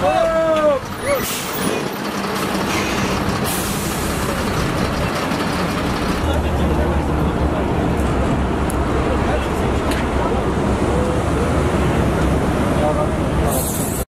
Vamos!